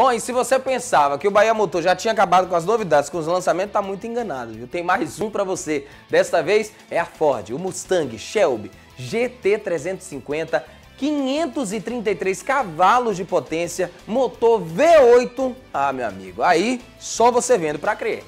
Bom, e se você pensava que o Bahia Motor já tinha acabado com as novidades, com os lançamentos, tá muito enganado, viu? Tem mais um para você. Desta vez é a Ford, o Mustang Shelby GT350 533 cavalos de potência, motor V8. Ah, meu amigo, aí só você vendo para crer.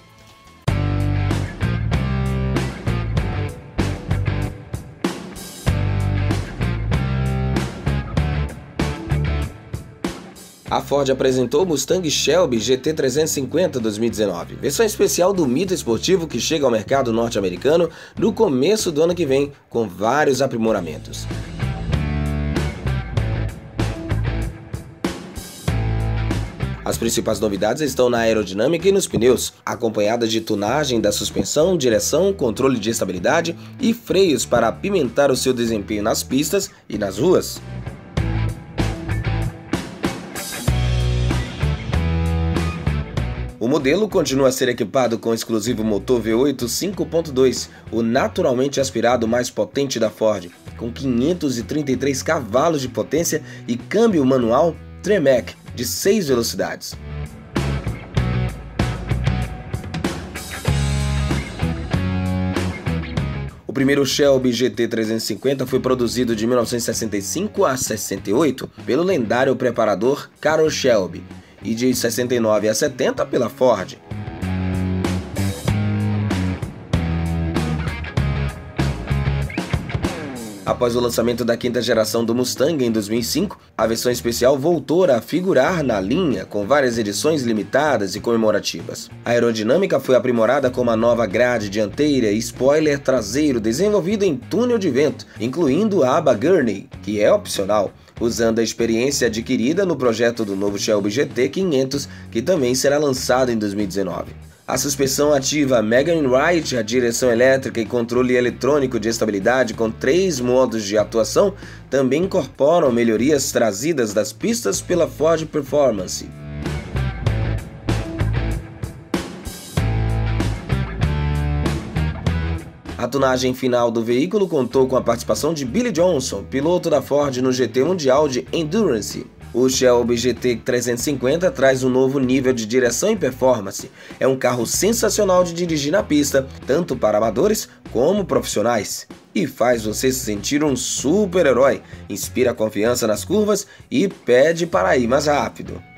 A Ford apresentou o Mustang Shelby GT350 2019, versão especial do mito esportivo que chega ao mercado norte-americano no começo do ano que vem, com vários aprimoramentos. As principais novidades estão na aerodinâmica e nos pneus, acompanhadas de tunagem da suspensão, direção, controle de estabilidade e freios para apimentar o seu desempenho nas pistas e nas ruas. O modelo continua a ser equipado com o exclusivo motor V8 5.2, o naturalmente aspirado mais potente da Ford, com 533 cavalos de potência e câmbio manual Tremec de 6 velocidades. O primeiro Shelby GT350 foi produzido de 1965 a 68 pelo lendário preparador Carroll Shelby e de 69 a 70 pela Ford. Após o lançamento da quinta geração do Mustang em 2005, a versão especial voltou a figurar na linha com várias edições limitadas e comemorativas. A aerodinâmica foi aprimorada com uma nova grade dianteira e spoiler traseiro desenvolvido em túnel de vento, incluindo a aba Gurney, que é opcional usando a experiência adquirida no projeto do novo Shelby GT 500, que também será lançado em 2019. A suspensão ativa Megan Wright, a direção elétrica e controle eletrônico de estabilidade com três modos de atuação também incorporam melhorias trazidas das pistas pela Ford Performance. A tunagem final do veículo contou com a participação de Billy Johnson, piloto da Ford no GT Mundial de Endurance. O Shelby GT 350 traz um novo nível de direção e performance. É um carro sensacional de dirigir na pista, tanto para amadores como profissionais. E faz você se sentir um super-herói, inspira confiança nas curvas e pede para ir mais rápido.